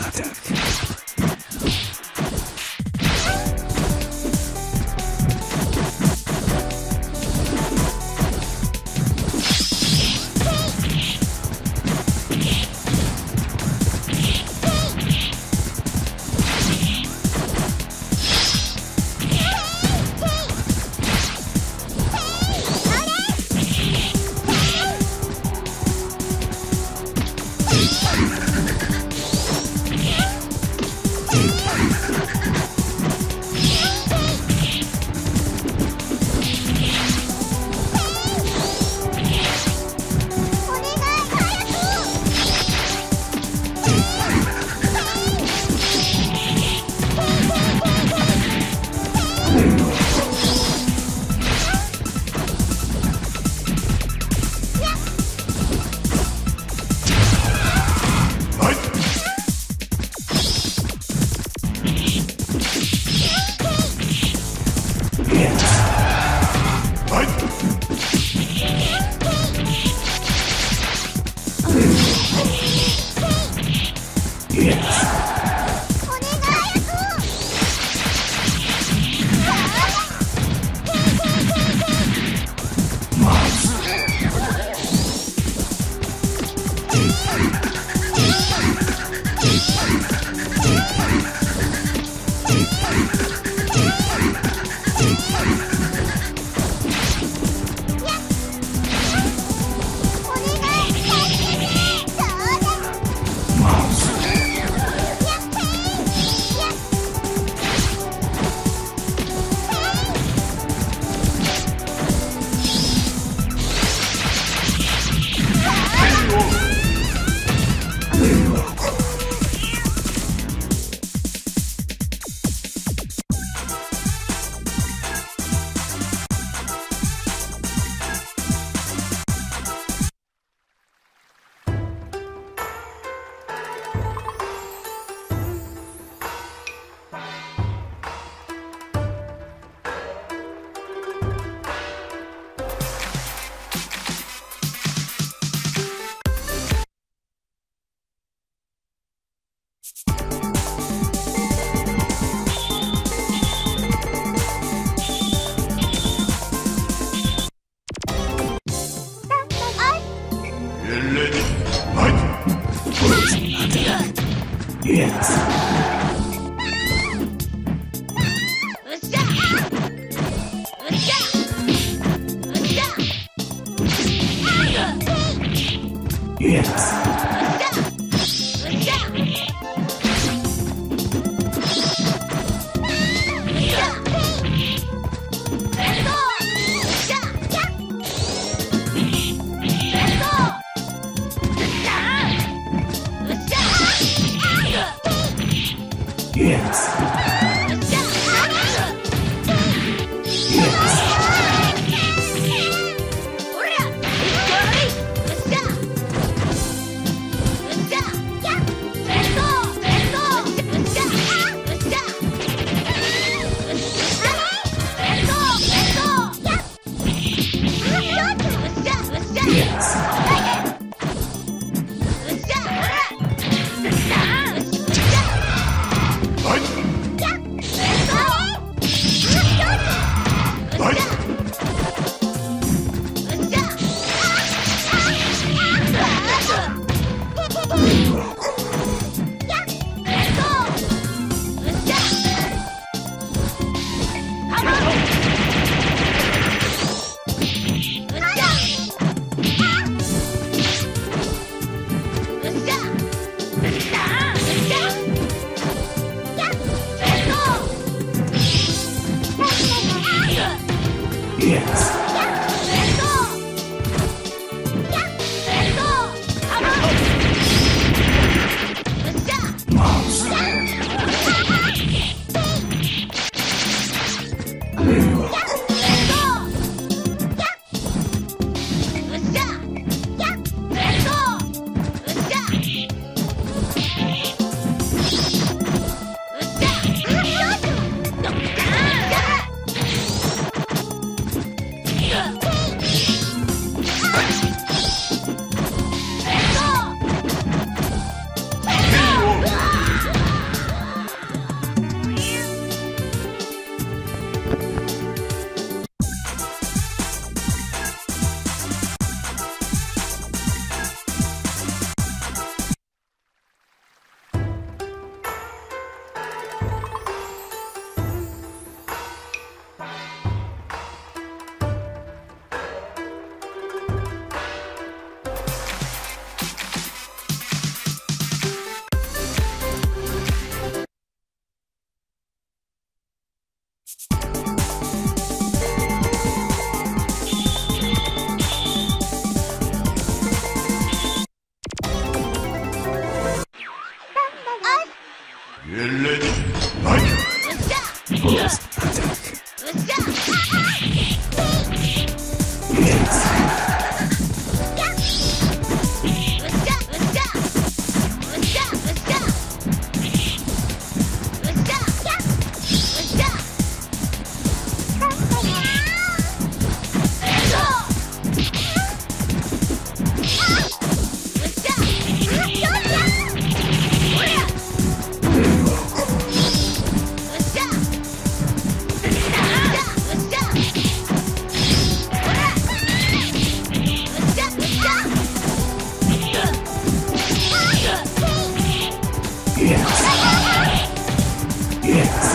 Attack. Yes. Yes. Yes.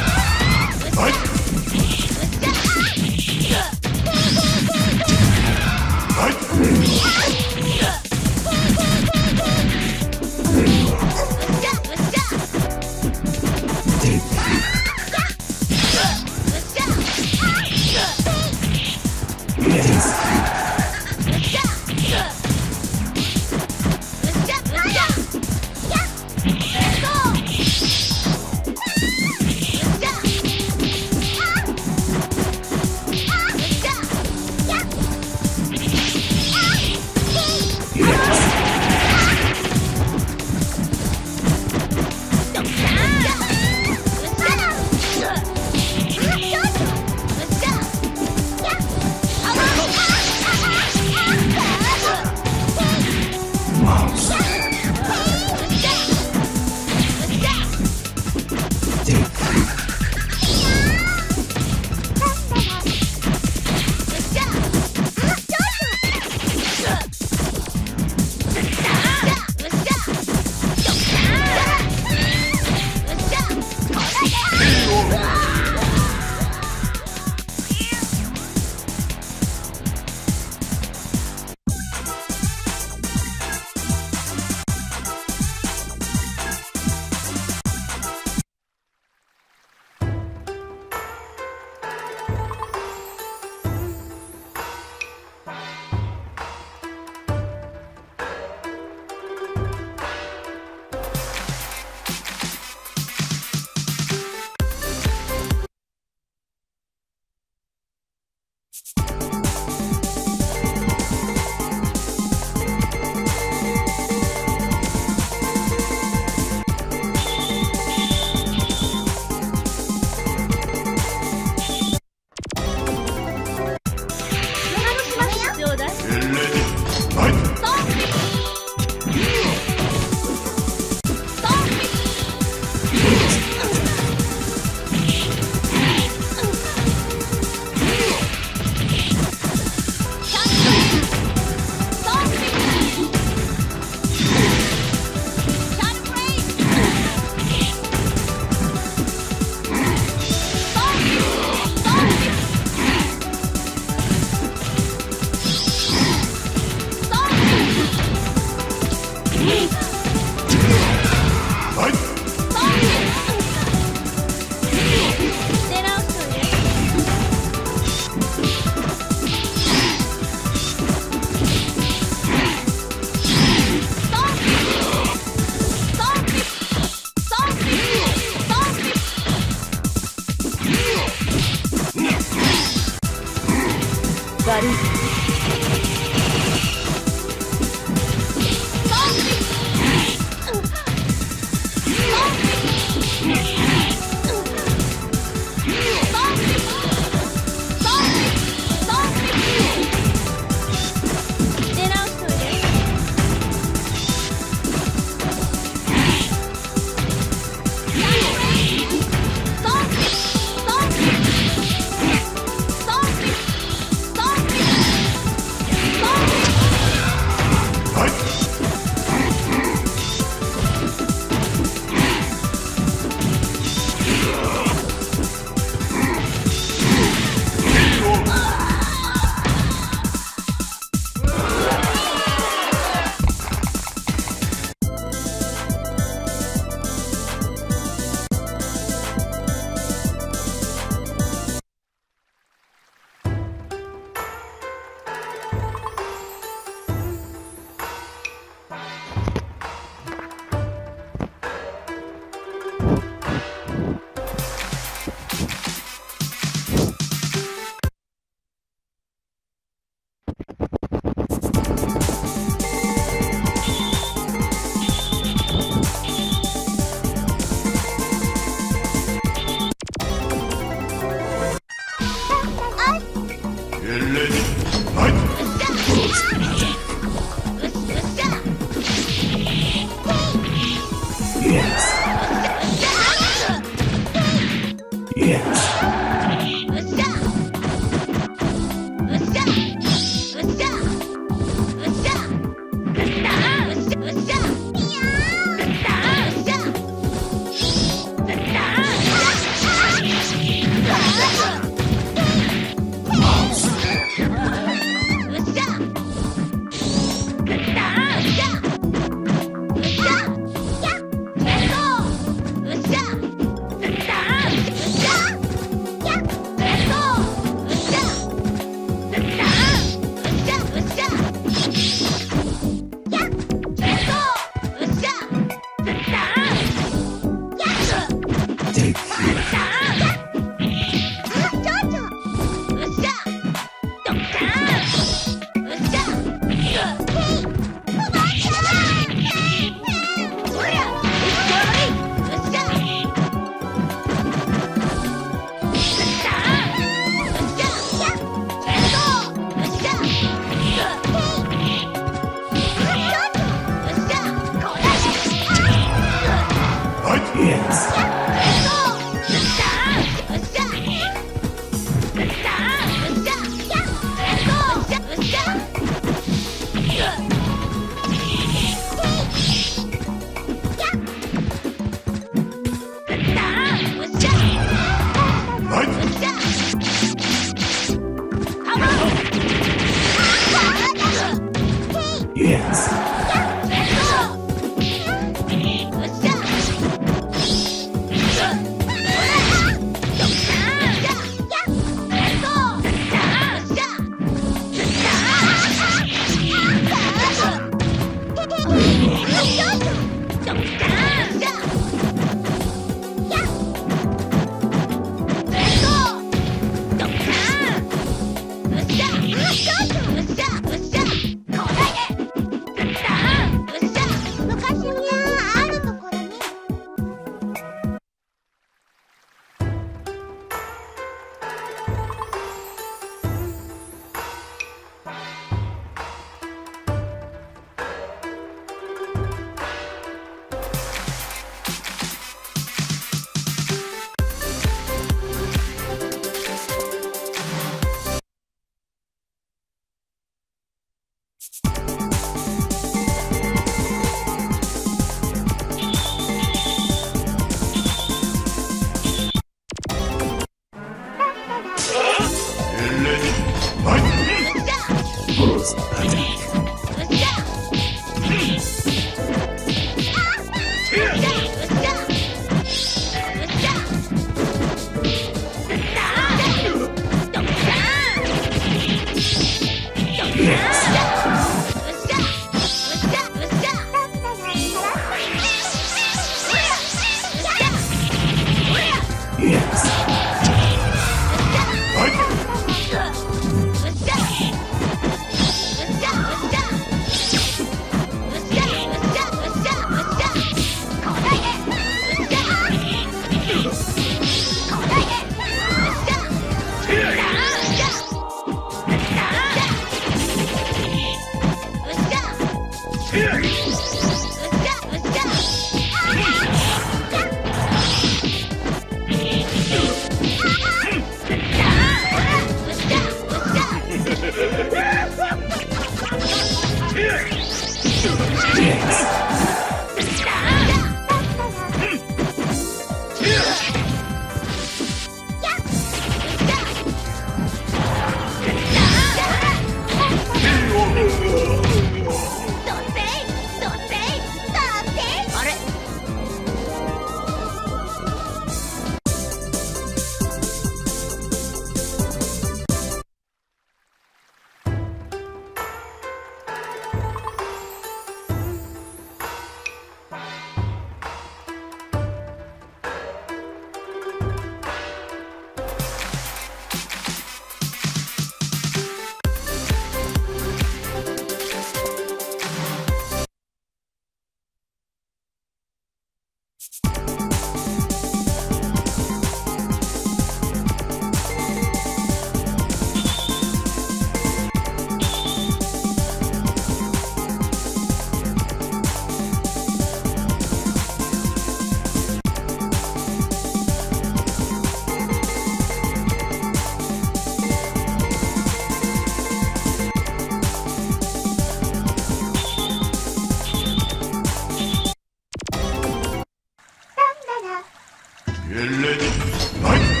何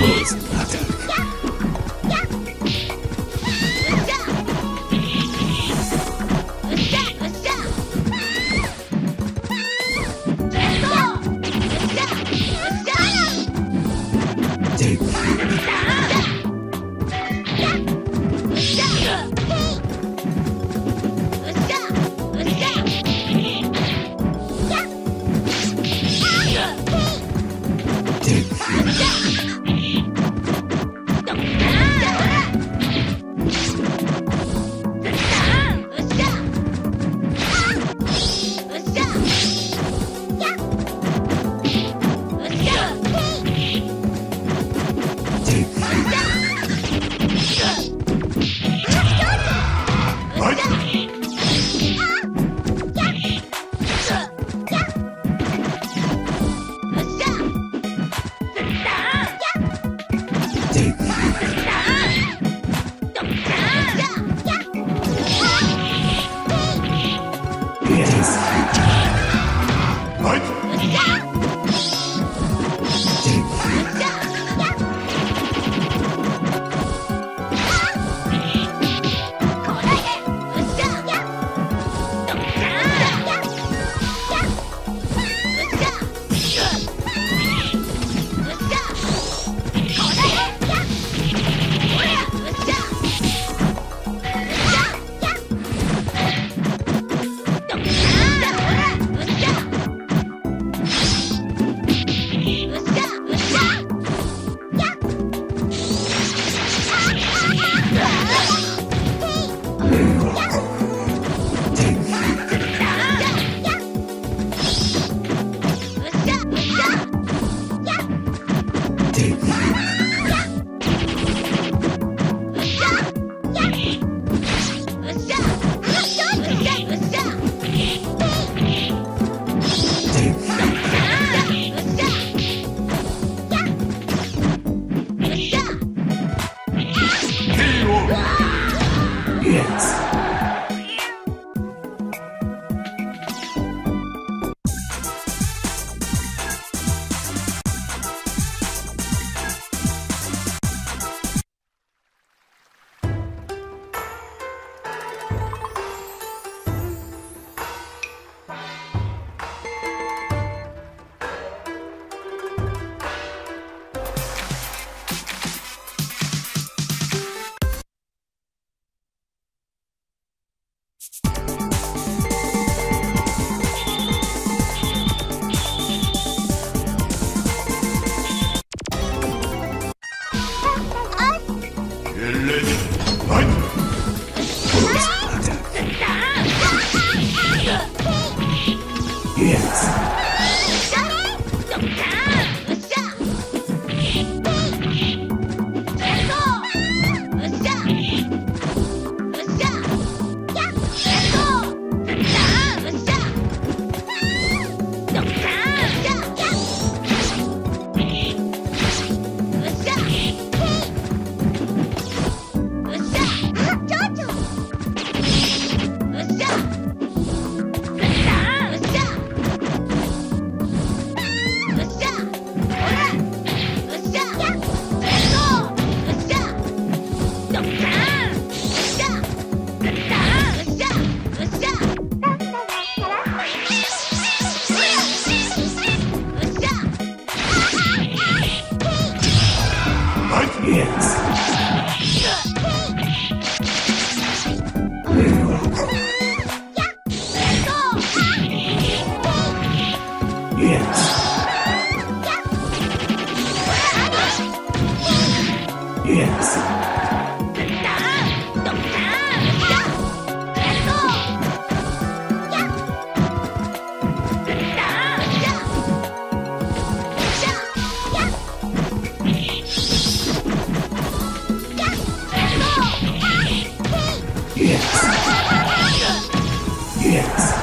Please, well. Experience.